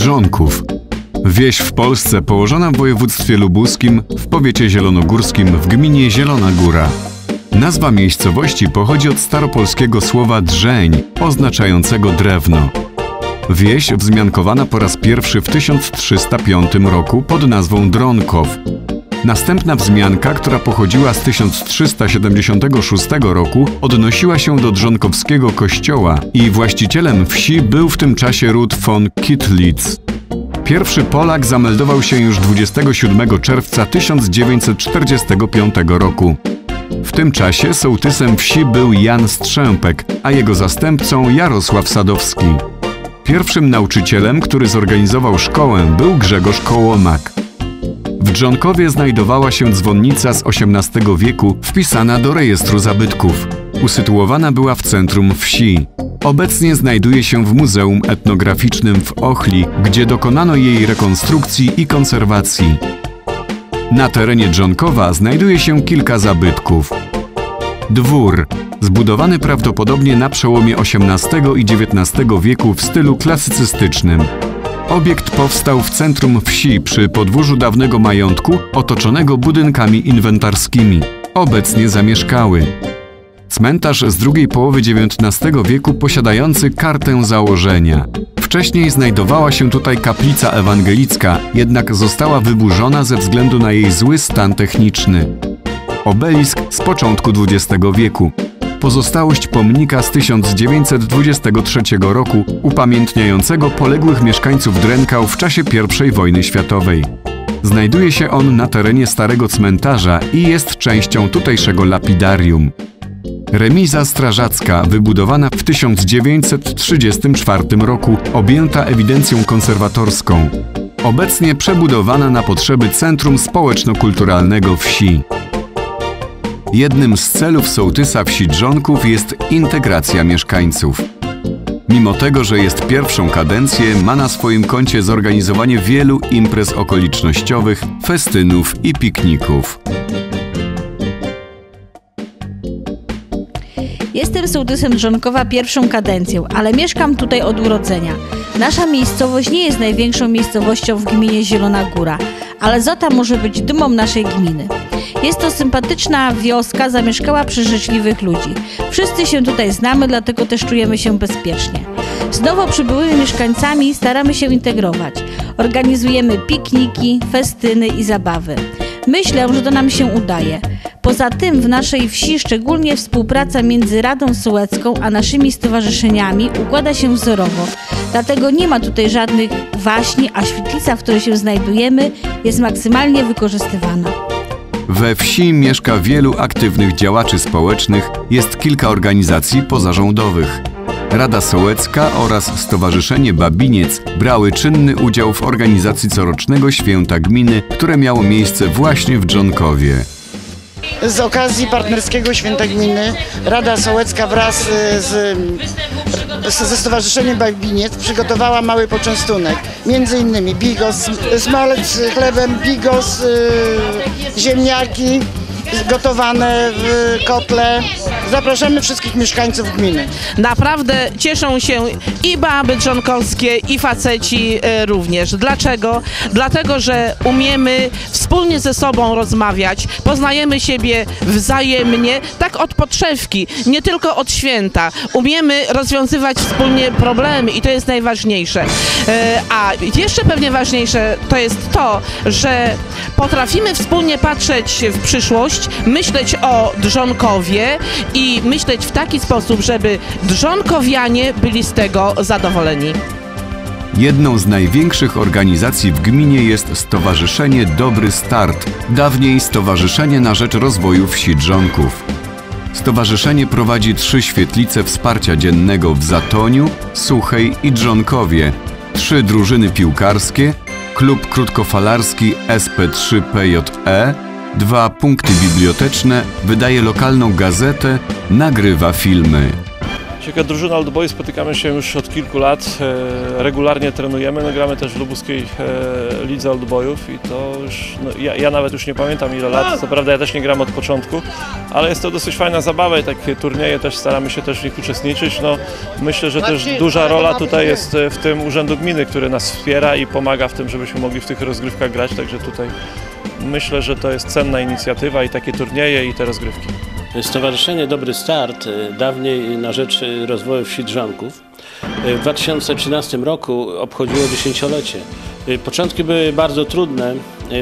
Dżonków. Wieś w Polsce położona w województwie lubuskim, w powiecie zielonogórskim, w gminie Zielona Góra. Nazwa miejscowości pochodzi od staropolskiego słowa drzeń, oznaczającego drewno. Wieś wzmiankowana po raz pierwszy w 1305 roku pod nazwą Dronkow. Następna wzmianka, która pochodziła z 1376 roku, odnosiła się do drzonkowskiego kościoła i właścicielem wsi był w tym czasie ród von Kittlitz. Pierwszy Polak zameldował się już 27 czerwca 1945 roku. W tym czasie sołtysem wsi był Jan Strzępek, a jego zastępcą Jarosław Sadowski. Pierwszym nauczycielem, który zorganizował szkołę, był Grzegorz Kołomak. W Dżonkowie znajdowała się dzwonnica z XVIII wieku, wpisana do rejestru zabytków. Usytuowana była w centrum wsi. Obecnie znajduje się w Muzeum Etnograficznym w Ochli, gdzie dokonano jej rekonstrukcji i konserwacji. Na terenie Dżonkowa znajduje się kilka zabytków. Dwór, zbudowany prawdopodobnie na przełomie XVIII i XIX wieku w stylu klasycystycznym. Obiekt powstał w centrum wsi przy podwórzu dawnego majątku otoczonego budynkami inwentarskimi. Obecnie zamieszkały. Cmentarz z drugiej połowy XIX wieku posiadający kartę założenia. Wcześniej znajdowała się tutaj kaplica ewangelicka, jednak została wyburzona ze względu na jej zły stan techniczny. Obelisk z początku XX wieku. Pozostałość pomnika z 1923 roku upamiętniającego poległych mieszkańców Drenkał w czasie I wojny światowej. Znajduje się on na terenie starego cmentarza i jest częścią tutejszego lapidarium. Remiza strażacka, wybudowana w 1934 roku, objęta ewidencją konserwatorską. Obecnie przebudowana na potrzeby Centrum Społeczno-Kulturalnego Wsi. Jednym z celów sołtysa wsi Dżonków jest integracja mieszkańców. Mimo tego, że jest pierwszą kadencję, ma na swoim koncie zorganizowanie wielu imprez okolicznościowych, festynów i pikników. Jestem sołtysem Drzonkowa pierwszą kadencją, ale mieszkam tutaj od urodzenia. Nasza miejscowość nie jest największą miejscowością w gminie Zielona Góra, ale Zota może być dumą naszej gminy. Jest to sympatyczna wioska zamieszkała przez życzliwych ludzi. Wszyscy się tutaj znamy, dlatego też czujemy się bezpiecznie. Z nowo przybyłymi mieszkańcami staramy się integrować. Organizujemy pikniki, festyny i zabawy. Myślę, że to nam się udaje. Poza tym w naszej wsi szczególnie współpraca między Radą Sołecką a naszymi stowarzyszeniami układa się wzorowo. Dlatego nie ma tutaj żadnych waśni, a świetlica, w której się znajdujemy, jest maksymalnie wykorzystywana. We wsi mieszka wielu aktywnych działaczy społecznych, jest kilka organizacji pozarządowych. Rada Sołecka oraz Stowarzyszenie Babiniec brały czynny udział w organizacji corocznego święta gminy, które miało miejsce właśnie w Dżonkowie. Z okazji partnerskiego święta gminy Rada Sołecka wraz y, z, z, ze Stowarzyszeniem Babiniec przygotowała mały poczęstunek. Między innymi bigos, smalec z chlebem, bigos, y, ziemniaki gotowane w kotle. Zapraszamy wszystkich mieszkańców gminy. Naprawdę cieszą się i baby drzonkowskie, i faceci również. Dlaczego? Dlatego, że umiemy wspólnie ze sobą rozmawiać, poznajemy siebie wzajemnie, tak od podszewki, nie tylko od święta. Umiemy rozwiązywać wspólnie problemy i to jest najważniejsze. E, A jeszcze pewnie ważniejsze to jest to, że potrafimy wspólnie patrzeć w przyszłość, myśleć o Drzonkowie i myśleć w taki sposób, żeby Drzonkowianie byli z tego zadowoleni. Jedną z największych organizacji w gminie jest Stowarzyszenie Dobry Start, dawniej Stowarzyszenie na Rzecz Rozwoju Wsi Drzonków. Stowarzyszenie prowadzi trzy świetlice wsparcia dziennego w Zatoniu, Suchej i Drzonkowie, trzy drużyny piłkarskie, klub krótkofalarski SP3PJE, dwa punkty biblioteczne, wydaje lokalną gazetę, nagrywa filmy. Jako drużyna Old Boys spotykamy się już od kilku lat, e, regularnie trenujemy, no gramy też w lubuskiej e, lidze Old Boyów i to już, no, ja, ja nawet już nie pamiętam ile lat, co prawda ja też nie gram od początku, ale jest to dosyć fajna zabawa i takie turnieje też staramy się też w nich uczestniczyć. No, myślę, że też duża rola tutaj jest e, w tym Urzędu Gminy, który nas wspiera i pomaga w tym, żebyśmy mogli w tych rozgrywkach grać, także tutaj myślę, że to jest cenna inicjatywa i takie turnieje i te rozgrywki. Stowarzyszenie Dobry Start, e, dawniej na rzecz rozwoju wsi Drzanków, e, w 2013 roku obchodziło dziesięciolecie. E, Początki były bardzo trudne,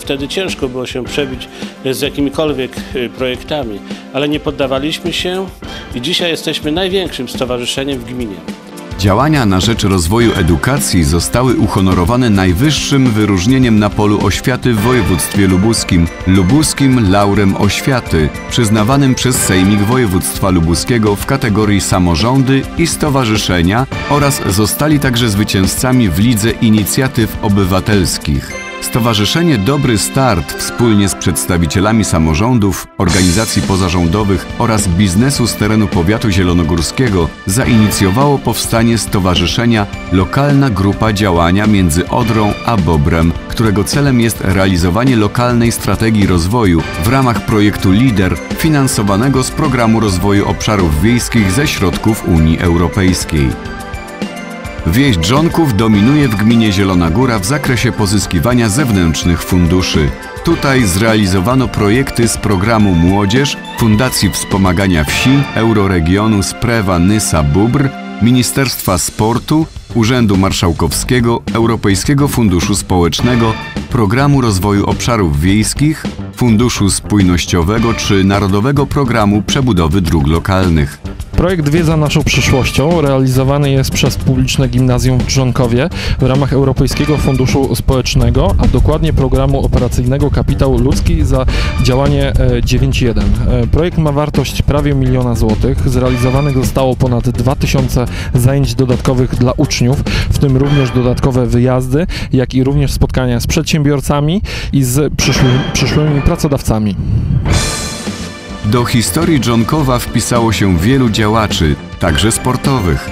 wtedy ciężko było się przebić z jakimikolwiek projektami, ale nie poddawaliśmy się i dzisiaj jesteśmy największym stowarzyszeniem w gminie. Działania na rzecz rozwoju edukacji zostały uhonorowane najwyższym wyróżnieniem na polu oświaty w województwie lubuskim, lubuskim laurem oświaty, przyznawanym przez Sejmik Województwa Lubuskiego w kategorii samorządy i stowarzyszenia oraz zostali także zwycięzcami w Lidze Inicjatyw Obywatelskich. Stowarzyszenie Dobry Start wspólnie z przedstawicielami samorządów, organizacji pozarządowych oraz biznesu z terenu powiatu zielonogórskiego zainicjowało powstanie stowarzyszenia Lokalna Grupa Działania między Odrą a Bobrem, którego celem jest realizowanie lokalnej strategii rozwoju w ramach projektu LIDER finansowanego z Programu Rozwoju Obszarów Wiejskich ze środków Unii Europejskiej. Wieś Drzonków dominuje w gminie Zielona Góra w zakresie pozyskiwania zewnętrznych funduszy. Tutaj zrealizowano projekty z programu Młodzież, Fundacji Wspomagania Wsi, Euroregionu Sprewa Nysa Bóbr, Ministerstwa Sportu, Urzędu Marszałkowskiego, Europejskiego Funduszu Społecznego, Programu Rozwoju Obszarów Wiejskich, Funduszu Spójnościowego czy Narodowego Programu Przebudowy Dróg Lokalnych. Projekt Wiedza naszą przyszłością realizowany jest przez Publiczne Gimnazjum w Drzonkowie w ramach Europejskiego Funduszu Społecznego, a dokładnie programu operacyjnego Kapitał Ludzki za działanie e, 9.1. E, Projekt ma wartość prawie miliona złotych. Zrealizowanych zostało ponad 2000 zajęć dodatkowych dla uczniów, w tym również dodatkowe wyjazdy, jak i również spotkania z przedsiębiorcami i z przyszły, przyszłymi pracodawcami. Do historii Dżonkowa wpisało się wielu działaczy, także sportowych.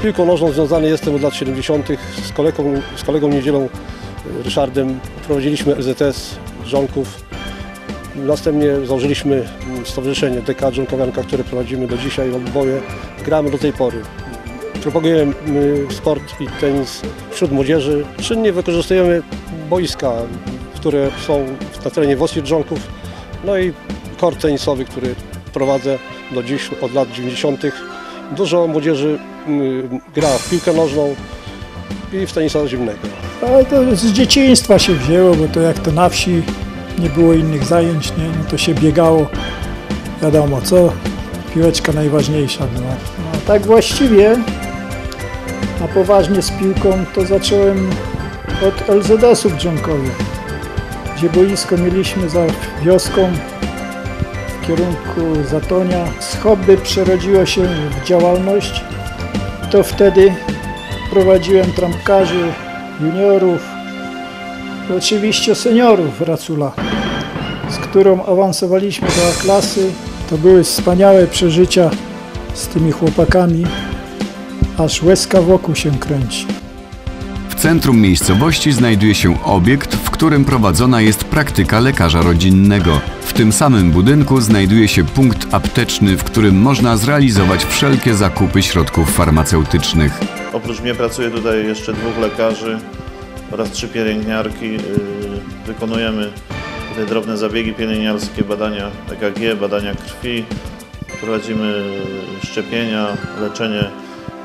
Z piłką nożną związany jestem od lat 70. Z kolegą, z kolegą Niedzielą y, Ryszardem prowadziliśmy LZS Żonków. Następnie założyliśmy mm, stowarzyszenie DK Żonkowianka, które prowadzimy do dzisiaj, odboje. Gramy do tej pory. Propagujemy y, sport i tenis wśród młodzieży. Czynnie wykorzystujemy boiska, które są na terenie Wosji Drzonków. No i kort tenisowy, który prowadzę do dziś, od lat 90. Dużo młodzieży y, gra w piłkę nożną i w tenisa zimnego. Ale to z dzieciństwa się wzięło, bo to jak to na wsi nie było innych zajęć, nie? No to się biegało, wiadomo co, piłeczka najważniejsza była. No, tak właściwie, a poważnie z piłką to zacząłem od LZS-u w Dżonkowie, gdzie boisko mieliśmy za wioską kierunku Zatonia. Z hobby przerodziło się w działalność. To wtedy prowadziłem trampkarzy, juniorów, oczywiście seniorów Racula, z którą awansowaliśmy do A-klasy. To były wspaniałe przeżycia z tymi chłopakami, aż łezka wokół się kręci. Centrum miejscowości znajduje się obiekt, w którym prowadzona jest praktyka lekarza rodzinnego. W tym samym budynku znajduje się punkt apteczny, w którym można zrealizować wszelkie zakupy środków farmaceutycznych. Oprócz mnie pracuje tutaj jeszcze dwóch lekarzy oraz trzy pielęgniarki. Yy, Wykonujemy tutaj drobne zabiegi pielęgniarskie, badania EKG, badania krwi. Prowadzimy szczepienia, leczenie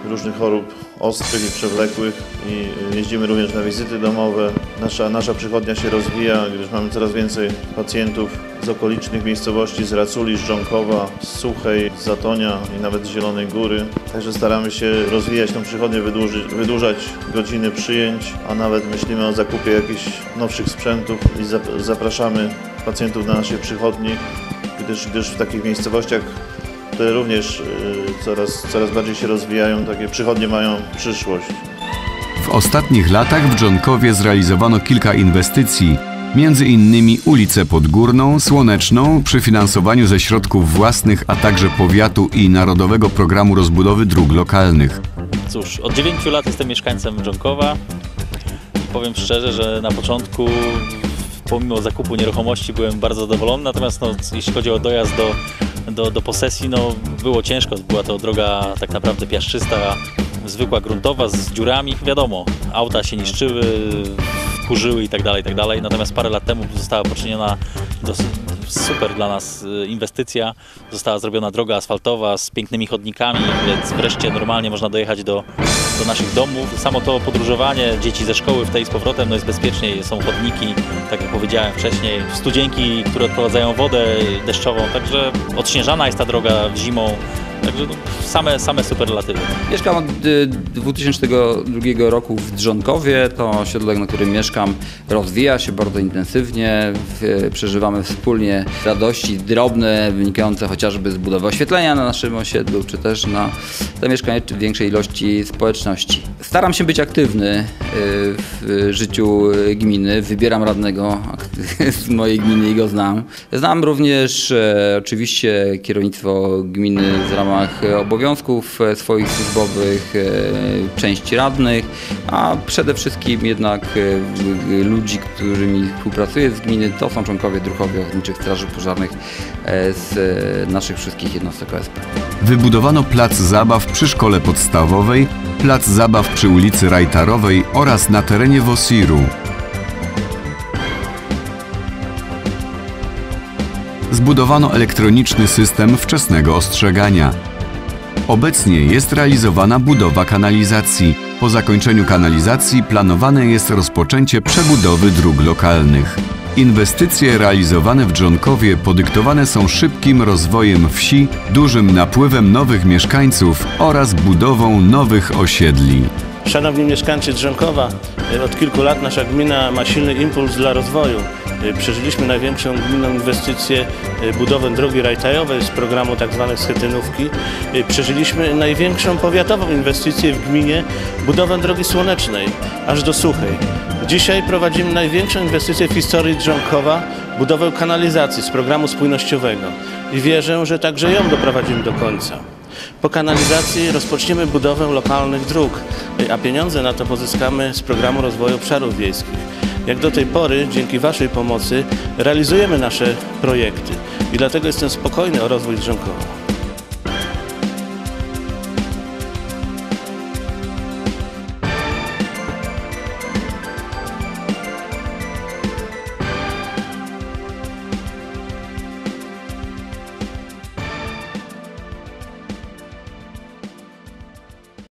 różnych chorób ostrych i przewlekłych i jeździmy również na wizyty domowe. Nasza, nasza przychodnia się rozwija, gdyż mamy coraz więcej pacjentów z okolicznych miejscowości, z Raculi, z Żonkowa, z Suchej, z Zatonia i nawet z Zielonej Góry. Także staramy się rozwijać tą przychodnię, wydłużyć, wydłużać godziny przyjęć, a nawet myślimy o zakupie jakichś nowszych sprzętów i zap- zapraszamy pacjentów na naszej przychodni, gdyż, gdyż w takich miejscowościach które również y, coraz, coraz bardziej się rozwijają, takie przychodnie mają przyszłość. W ostatnich latach w Dżonkowie zrealizowano kilka inwestycji, Między innymi ulicę Podgórną, Słoneczną, przy finansowaniu ze środków własnych, a także powiatu i Narodowego Programu Rozbudowy Dróg Lokalnych. Cóż, od 9 lat jestem mieszkańcem Dżonkowa powiem szczerze, że na początku pomimo zakupu nieruchomości byłem bardzo zadowolony, natomiast no, jeśli chodzi o dojazd do, do, do posesji, no, było ciężko. Była to droga tak naprawdę piaszczysta, zwykła gruntowa z dziurami. Wiadomo, auta się niszczyły, kurzyły i tak dalej, tak dalej. Natomiast parę lat temu została poczyniona dosyć super dla nas y, inwestycja. Została zrobiona droga asfaltowa z pięknymi chodnikami, więc wreszcie normalnie można dojechać do, do naszych domów. Samo to podróżowanie dzieci ze szkoły w tej z powrotem no jest bezpieczniej, są chodniki, tak jak powiedziałem wcześniej, studzienki, które odprowadzają wodę deszczową, także odśnieżana jest ta droga zimą. Także no, same, same superlatywy. Mieszkam od y, 2002 roku w Drzonkowie. To osiedle, na którym mieszkam, rozwija się bardzo intensywnie. Przeżywamy wspólnie radości drobne, wynikające chociażby z budowy oświetlenia na naszym osiedlu, czy też na zamieszkanie większej ilości społeczności. Staram się być aktywny y, w życiu y, gminy. Wybieram radnego z mojej gminy i go znam. Znam również e, oczywiście kierownictwo gminy z ramach obowiązków e, swoich służbowych, e, części radnych, a przede wszystkim jednak e, ludzi, którymi współpracuję z gminy, to są członkowie druhowie ochotniczych straży pożarnych e, z e, naszych wszystkich jednostek OSP. Wybudowano plac zabaw przy szkole podstawowej, plac zabaw przy ulicy Rajtarowej oraz na terenie Wosiru. Zbudowano elektroniczny system wczesnego ostrzegania. Obecnie jest realizowana budowa kanalizacji. Po zakończeniu kanalizacji planowane jest rozpoczęcie przebudowy dróg lokalnych. Inwestycje realizowane w Dżonkowie podyktowane są szybkim rozwojem wsi, dużym napływem nowych mieszkańców oraz budową nowych osiedli. Szanowni mieszkańcy Drzonkowa, od kilku lat nasza gmina ma silny impuls dla rozwoju. Y, Przeżyliśmy największą gminną inwestycję y, budowę drogi rajtajowej z programu tzw. schetynówki. Y, Przeżyliśmy największą powiatową inwestycję w gminie budowę drogi słonecznej aż do Suchej. Dzisiaj prowadzimy największą inwestycję w historii Drzonkowa budowę kanalizacji z programu spójnościowego i wierzę, że także ją doprowadzimy do końca. Po kanalizacji rozpoczniemy budowę lokalnych dróg, a pieniądze na to pozyskamy z programu rozwoju obszarów wiejskich. Jak do tej pory, dzięki Waszej pomocy, realizujemy nasze projekty i dlatego jestem spokojny o rozwój Drzonkowa.